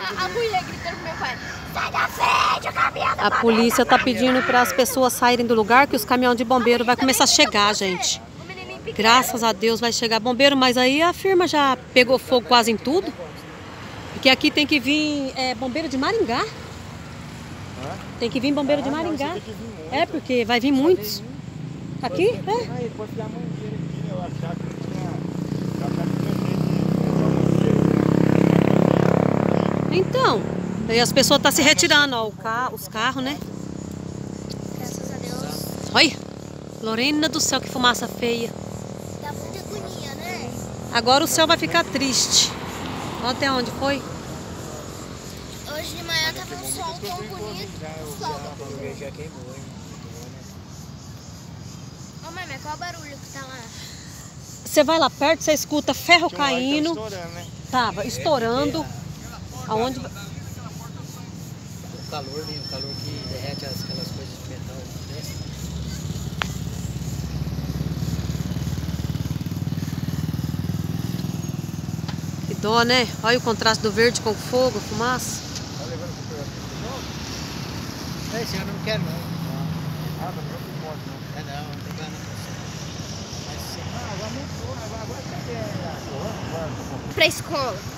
A mulher gritando pro meu pai: Sai da frente, o caminhão A polícia tá pedindo para as pessoas saírem do lugar que os caminhões de bombeiro vai começar a chegar, gente. Graças a Deus vai chegar bombeiro, mas aí a firma já pegou fogo quase em tudo. Porque aqui tem que vir é, bombeiro de Maringá. Tem que vir bombeiro de Maringá. É, porque vai vir muitos. Aqui? É. Aí, pode dar a mão dele aqui, eu achava que tinha. Eu achava que tinha Então, aí as pessoas estão se retirando, ó, o ca- os carros, né? Graças a Deus. Olha, Lorena do céu, que fumaça feia. Dá muita agonia, né? Agora o céu vai ficar triste. Olha até onde foi. Hoje de manhã tava um sol tão bonito. Sol tão bonito. já queimou, hein? Ô, mãe, mas qual o barulho que tá lá? Você vai lá perto, você escuta ferro que tava caindo. estourando, né? Tava estourando. Aonde? O calor, né? O calor que derrete as- aquelas coisas de metal. Né? Que dó, né? Olha o contraste do verde com o fogo, a fumaça. Tá levando pro pedacinho de novo? Não, esse eu não quero não. Ah, também não pode, não. É não, não tem gana não. Mas sim. Ah, agora mudou, agora agora cadê Pra escola.